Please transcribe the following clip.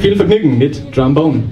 viel Vergnügen mit Trombone.